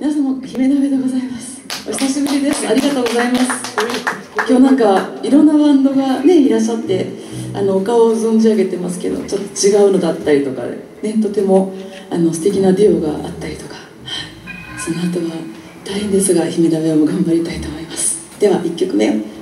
皆様姫鍋でございます。お久しぶりです。ありがとうございます。今日なんかいろんなバンドがねいらっしゃってあのお顔を存じ上げてますけどちょっと違うのだったりとかねとてもあの素敵なデュオがあったりとか。その後は大変ですが姫鍋をも頑張りたいと思います。では1曲目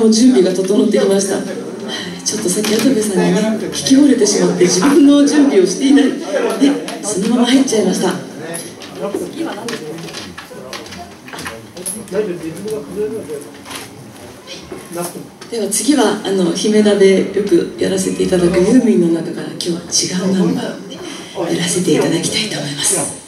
も準備が整っていました、ちょっとさっき跡部さんにね引き折れてしまって自分の準備をしていない。でそのまま入っちゃいました。次は何ですかでは次はあの姫田でよくやらせていただくユーミンの中から今日は違うナンバーをやらせていただきたいと思います。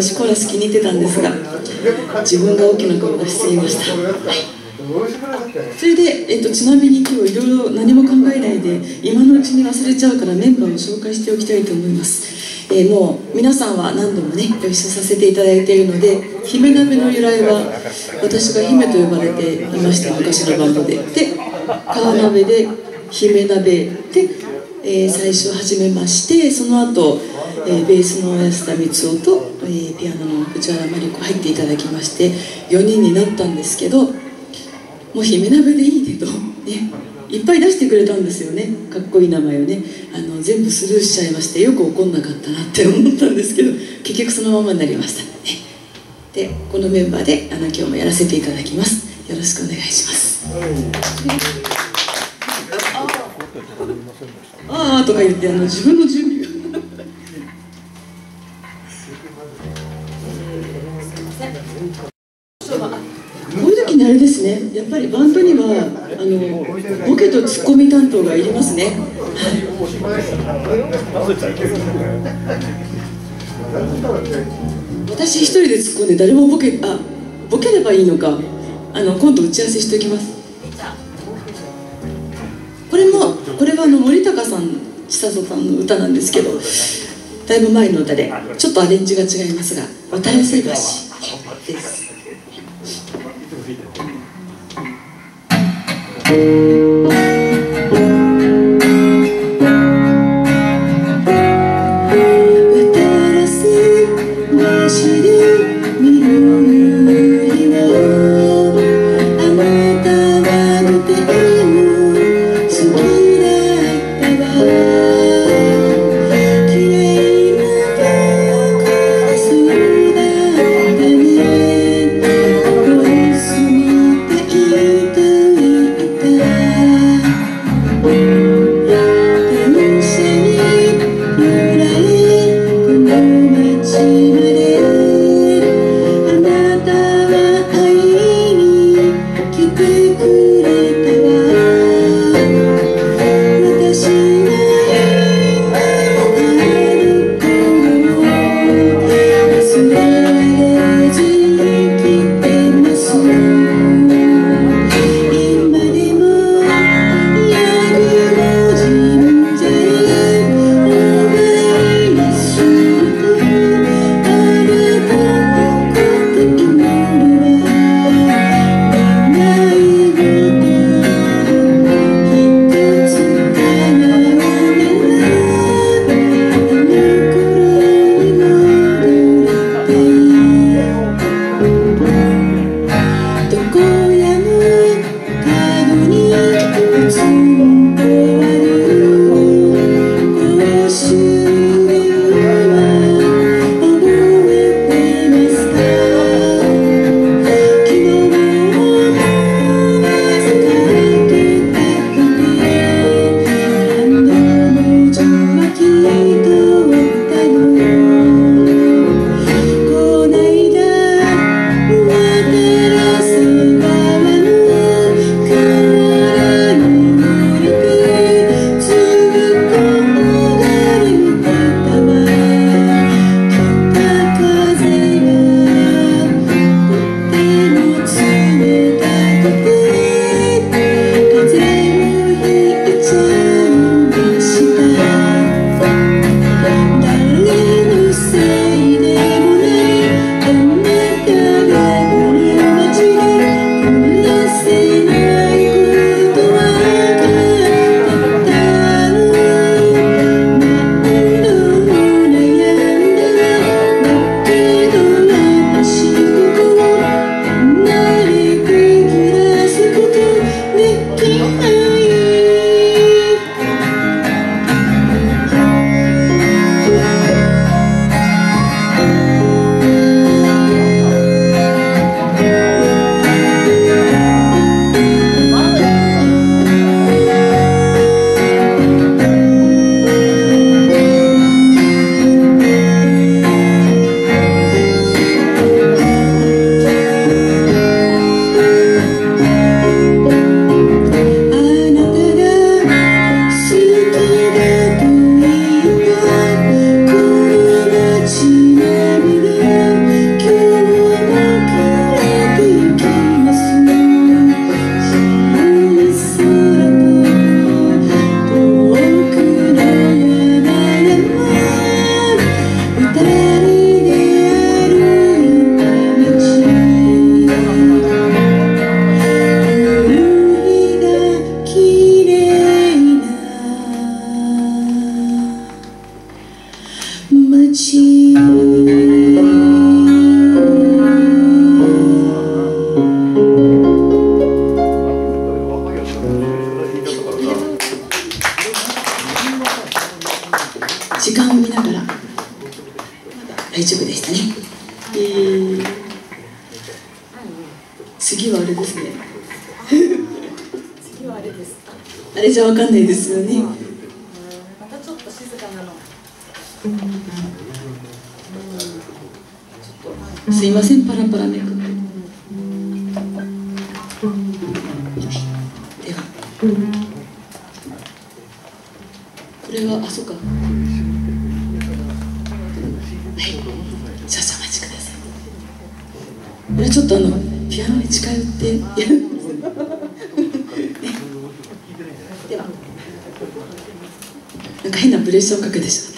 私コーラス気に入ってたんですが自分が大きな声を出しすぎました、はい、それで、えっと、ちなみに今日いろいろ何も考えないで今のうちに忘れちゃうからメンバーを紹介しておきたいと思います、えー、もう皆さんは何度もねご一緒させていただいているので姫鍋の由来は私が姫と呼ばれていました昔のバンドで。で川鍋で姫鍋でえー、最初始めましてその後、えー、ベースの安田光夫とえーピアノの藤原真理子入っていただきまして4人になったんですけどもう姫鍋でいいねと、ね、いっぱい出してくれたんですよね。かっこいい名前をね。あの全部スルーしちゃいましてよく怒んなかったなって思ったんですけど結局そのままになりました、ね、でこのメンバーであの今日もやらせていただきます。よろしくお願いします。ああとか言ってあの自分の準備ね。やっぱりバンドにはあのボケとツッコミ担当がいりますね。私一人で突っ込んで誰もボケあボケればいいのかあの今度打ち合わせしておきます。これもこれはあの森高さん千里さんの歌なんですけどだいぶ前の歌でちょっとアレンジが違いますが「渡良瀬橋」渡えー、次はあれですね。次はあれです。あれじゃわかんないですよね。またちょっと静かなの。すいません。パラパラめなんか変なプレッシャーをかけてしまっ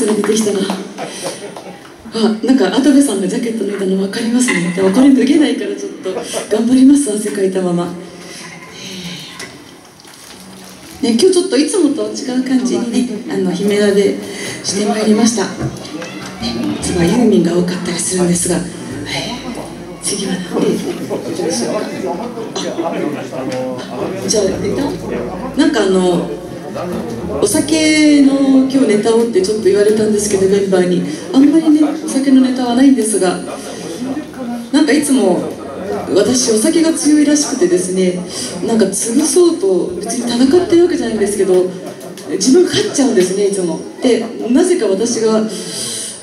スがてきたら。あなんか跡部さんがジャケット脱いだの分かりますね。でもこれ脱げないからちょっと頑張ります汗かいたまま、ね、今日ちょっといつもと違う感じにねあの姫田でしてまいりました、ね、いつもユーミンが多かったりするんですが、はい、次は何で？いきましょうかじゃあたなんかあのお酒の今日ネタをってちょっと言われたんですけどメンバーに。あんまりねお酒のネタはないんですがなんかいつも私お酒が強いらしくてですねなんか潰そうと別に戦ってるわけじゃないんですけど自分勝っちゃうんですねいつも。でなぜか私が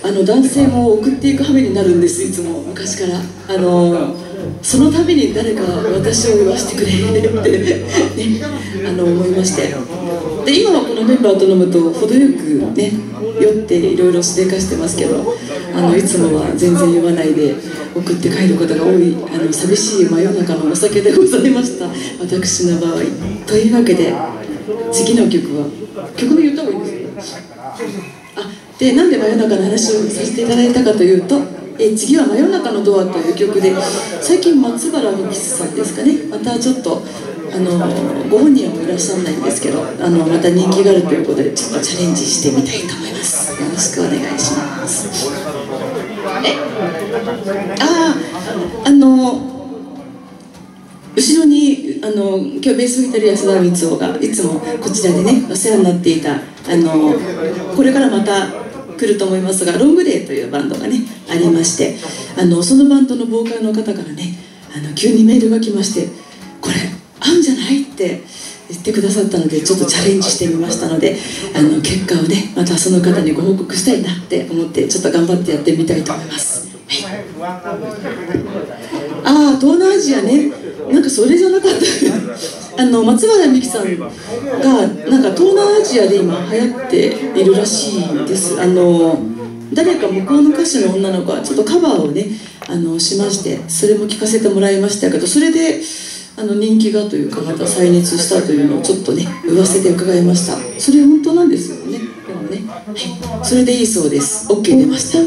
あの男性も送っていく羽目になるんですいつも昔から。あのその度に誰か私を言わせてくれってね、あの思いまして。で今はこのメンバーと飲むと程よくね酔っていろいろしでかしてますけどあのいつもは全然酔わないで送って帰ることが多いあの寂しい真夜中のお酒でございました。私の場合。というわけで次の曲は曲名言った方がいいです。かでなんで真夜中の話をさせていただいたかというとえ次は「真夜中のドア」という曲で最近松原美樹さんですかね。またちょっとあのご本人はもういらっしゃらないんですけどあのまた人気があるということでちょっとチャレンジしてみたいと思います。よろしくお願いします。え？あああの後ろにあの今日ベースを弾いてる安田光雄がいつもこちらでねお世話になっていたあのこれからまた来ると思いますがロングデーというバンドがねありましてあのそのバンドのボーカルの方からねあの急にメールが来まして「これ合うんじゃない?」って言ってくださったのでちょっとチャレンジしてみましたのであの結果をねまたその方にご報告したいなって思ってちょっと頑張ってやってみたいと思います。はい、ああ東南アジアねなんかそれじゃなかったあの松原美樹さんがなんか東南アジアで今流行っているらしいです。あの誰か向こうの歌手の女の子はちょっとカバーをねあのしましてそれも聞かせてもらいましたけどそれであの人気がというかまた再熱したというのをちょっとね噂で伺いました。それ本当なんですよね。でもね、はい、それでいいそうです。OK 出ました。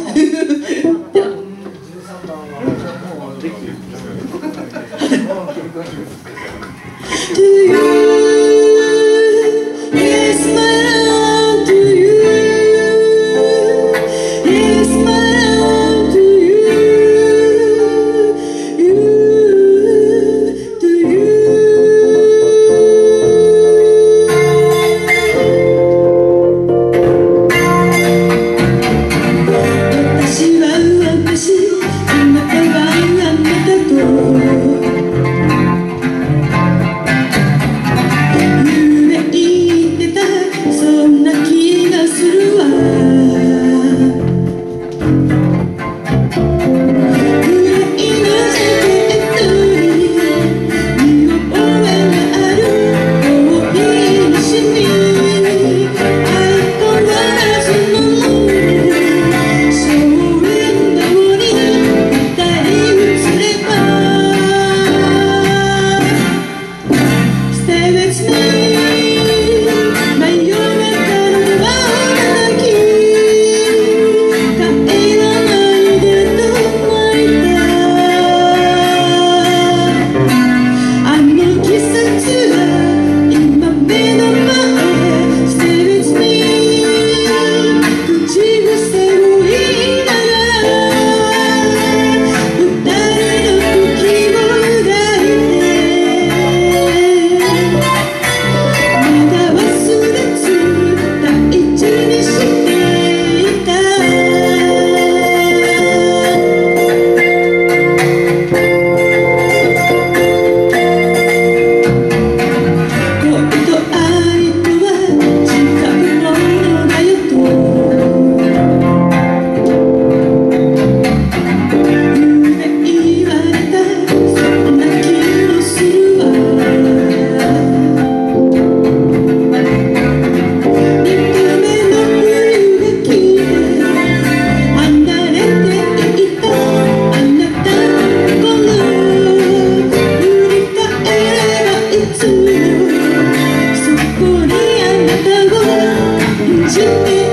Give me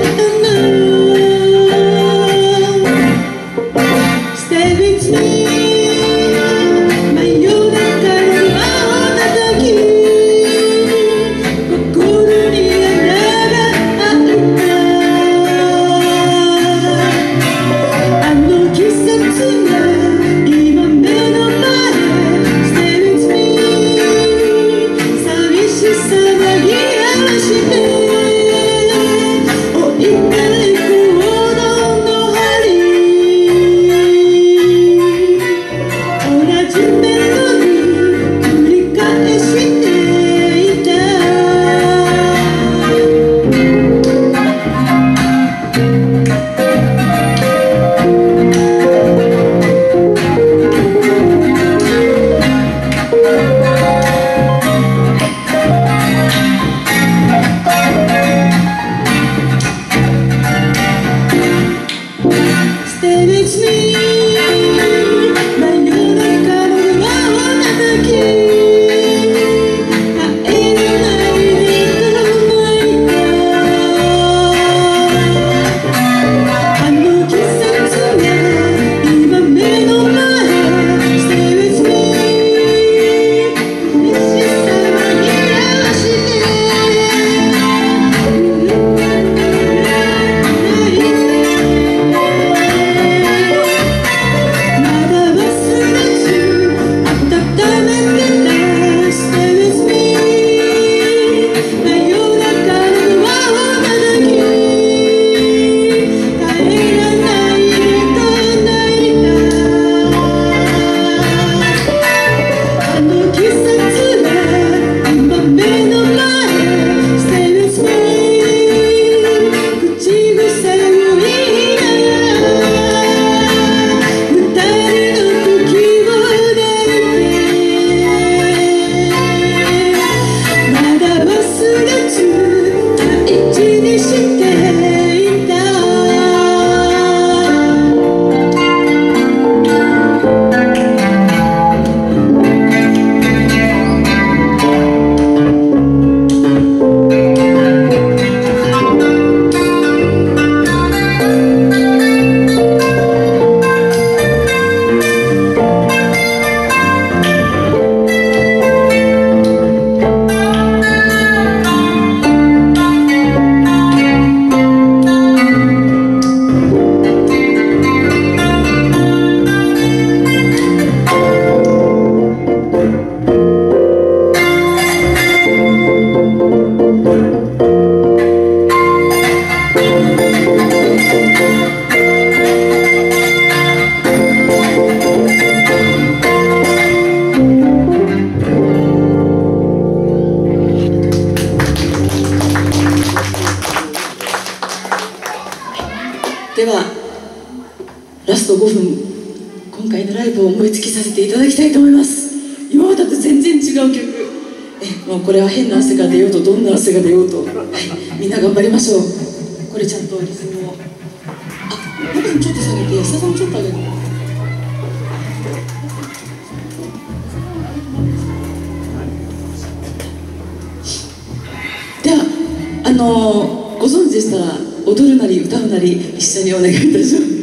あのご存知でしたら踊るなり歌うなり一緒にお願いいたします。